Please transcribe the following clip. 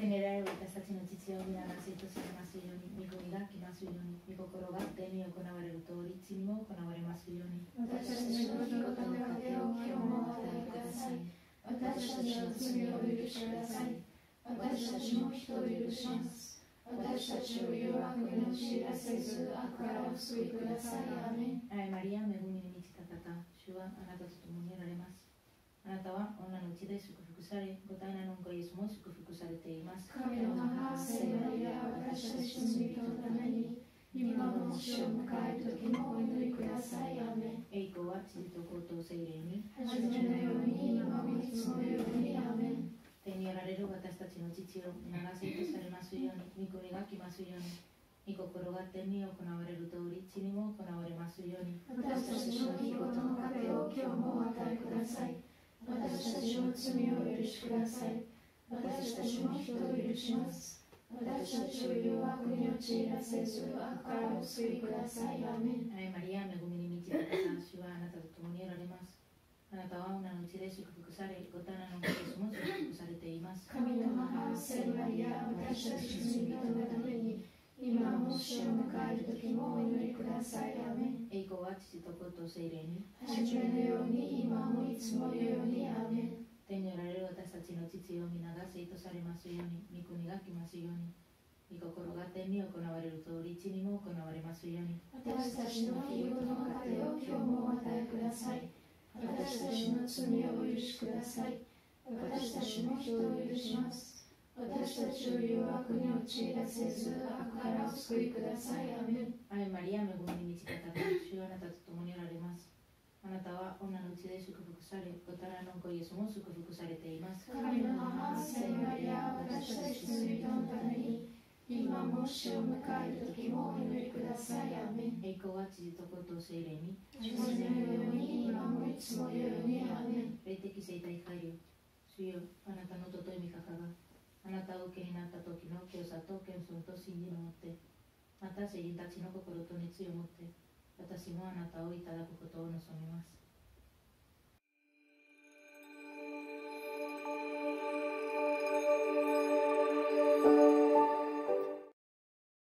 手にられる私たちの父を皆がせとされますように、御国が来ますように、御心が天に行われる通り、地にも行われますように。私たちの日ごとの糧を今日もお与えください。私たちの罪を許しください。私たちも人を許します。私たちを誘惑に陥らせず、悪からお救いください。アメン。あやマリア、恵みに満ちた方、主はあなたと共におられます。あなたは女のうちで祝され、ご体内の子イエスも祝福されています。神の母、聖マリア、私たちの罪人のために、今も死を迎える時もお祈りください。アーメン。栄光は父と子と聖霊に、初めのように、今もいつものように。アーメン。天にあられる私たちの父を皆が聖とされますように、御国が来ますように、御心が天に行われる通り、地にも行われますように。私たちの日ごとの糧を今日もお与えください。私たちの罪をお許しください。私たちも人を許します。私たちを誘惑に陥らせず、悪からお救いください。アーメン。あやマリア、恵みに満ちた方、主はあなたと共におられます。あなたは女のうちで祝福され、ご体内の子イエスも祝福されています。神の母、聖マリア、私たちの罪人のために、今も死を迎える時もお祈りください。アーメン。栄光は父と子と聖霊に、初めのように、今もいつものように。アーメン。天におられる私たちの父を皆が聖とされますように、御国が来ますように。御心が天に行われる通り、地にも行われますように。私たちの日ごとの糧を今日もお与えください。私たちの罪をお許しください。私たちも人を許します。私たちを誘惑に陥らせず、悪からお救いください。アーメン。あやマリア、恵みに満ちた方、主はあなたと共におられます。あなたは女のうちで祝福され、ご体内の子イエスも祝福されています。神の母、聖アーメン。栄光は父と子と聖霊に、初めのように、今もいつものように。霊的生態回流。主よ、あなたのとといみかかが、あなたを受けになった時の強さと謙遜と信じのもって、また聖人たちの心と熱意を持って、私もあなたをいただくことを望みます。